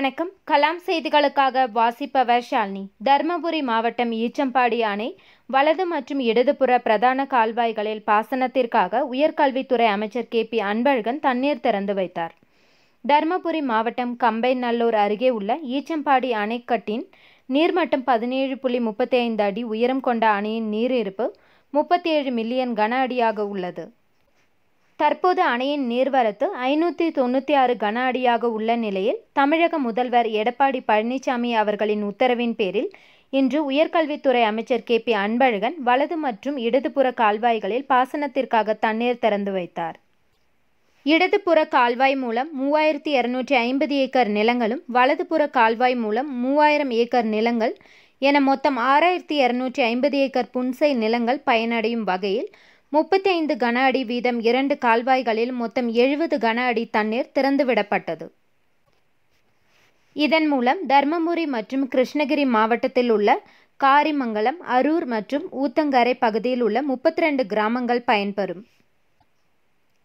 வணக்கம். கலாம் செய்திகளுக்காக வாசிப்பவர் ஷாலினி. தருமபுரி மாவட்டம் ஈச்சம்பாடி அணை வலது மற்றும் இடதுபுற பிரதான கால்வாய்களில் பாசனத்திற்காக உயர்கல்வித்துறை அமைச்சர் கே. பி. அன்பழகன் தண்ணீர் திறந்து வைத்தார். தருமபுரி மாவட்டம் கம்பைநல்லூர் அருகே உள்ள ஈச்சம்பாடி அணைக்கட்டின் நீர்மட்டம் பதினேழு புள்ளி முப்பத்தி ஐந்து அடி உயரம் கொண்ட அணையின் நீர் இருப்பு முப்பத்தி ஏழு மில்லியன் கன அடியாக உள்ளது. தற்போது அணையின் நீர்வரத்து ஐநூற்றி தொண்ணூற்றி ஆறு கன அடியாக உள்ள நிலையில் தமிழக முதல்வர் எடப்பாடி பழனிசாமி அவர்களின் உத்தரவின் பேரில் இன்று உயர்கல்வித்துறை அமைச்சர் கே பி அன்பழகன் வலது மற்றும் இடதுபுற கால்வாய்களில் பாசனத்திற்காக தண்ணீர் திறந்து வைத்தார். இடதுபுற கால்வாய் மூலம் மூவாயிரத்தி இருநூற்றி ஐம்பது ஏக்கர் நிலங்களும் வலதுபுற கால்வாய் மூலம் மூவாயிரம் ஏக்கர் நிலங்கள் என மொத்தம் ஆறாயிரத்தி இருநூற்றி ஐம்பது ஏக்கர் புன்சை நிலங்கள் பயனடையும் வகையில் முப்பத்தைந்து கன அடி வீதம் இரண்டு கால்வாய்களில் மொத்தம் எழுபது கன அடி தண்ணீர் திறந்துவிடப்பட்டது. இதன் மூலம் தர்மபுரி மற்றும் கிருஷ்ணகிரி மாவட்டத்தில் உள்ள காரிமங்கலம் அரூர் மற்றும் ஊத்தங்கரை பகுதியில் உள்ள முப்பத்தி ரெண்டு கிராமங்கள் பயன்பெறும்.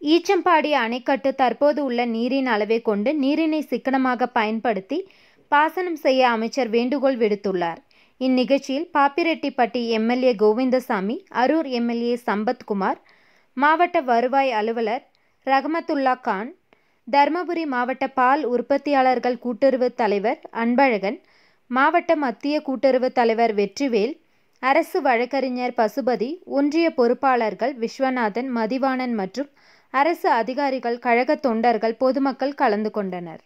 ஈச்சம்பாடி அணைக்கட்டு தற்போது உள்ள நீரின் அளவை கொண்டு நீரினை சிக்கனமாக பயன்படுத்தி பாசனம் செய்ய அமைச்சர் வேண்டுகோள் விடுத்துள்ளார். இந்நிகழ்ச்சியில் பாப்பிரெட்டிப்பட்டி எம்எல்ஏ கோவிந்தசாமி அரூர் எம்எல்ஏ சம்பத்குமார் மாவட்ட வருவாய் அலுவலர் ரஹமத்துல்லா கான் தருமபுரி மாவட்ட பால் உற்பத்தியாளர்கள் கூட்டுறவு தலைவர் அன்பழகன் மாவட்ட மத்திய கூட்டுறவு தலைவர் வெற்றிவேல் அரசு வழக்கறிஞர் பசுபதி ஒன்றிய பொறுப்பாளர்கள் விஸ்வநாதன் மதிவாணன் மற்றும் அரசு அதிகாரிகள் கழக தொண்டர்கள் பொதுமக்கள் கலந்து கொண்டனர்.